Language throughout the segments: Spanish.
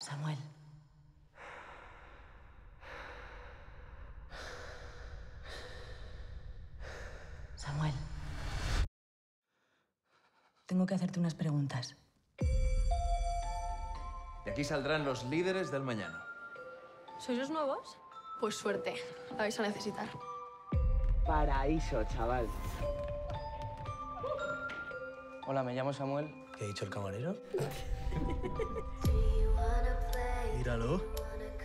Samuel. Samuel. Tengo que hacerte unas preguntas. De aquí saldrán los líderes del mañana. ¿Sois los nuevos? Pues suerte, la vais a necesitar. Paraíso, chaval. Hola, me llamo Samuel. ¿Qué ha dicho el camarero? Míralo.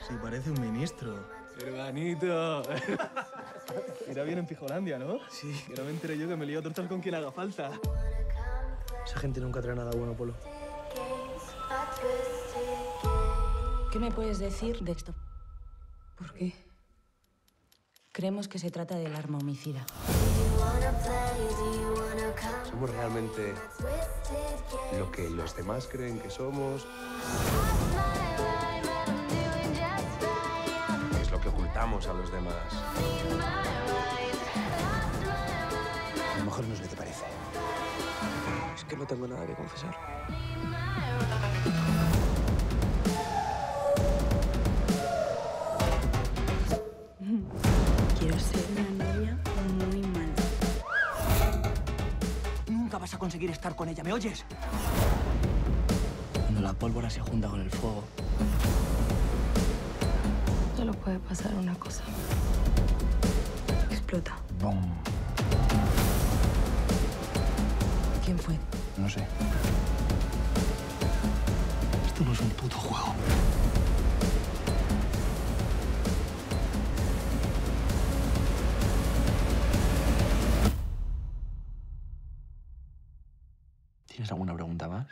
Sí, parece un ministro. Hermanito. Irá bien en Pijolandia, ¿no? Sí. Que no me enteré yo que me lío a tortas con quien haga falta. Esa gente nunca trae nada bueno, Polo. ¿Qué me puedes decir de esto? ¿Por qué? Creemos que se trata del arma homicida. ¿Somos realmente lo que los demás creen que somos? Es lo que ocultamos a los demás. A lo mejor no es lo que te parece. Es que no tengo nada que confesar. Nunca vas a conseguir estar con ella, ¿me oyes? Cuando la pólvora se junta con el fuego, Solo puede pasar una cosa. Explota. ¡bum! ¿Tienes alguna pregunta más?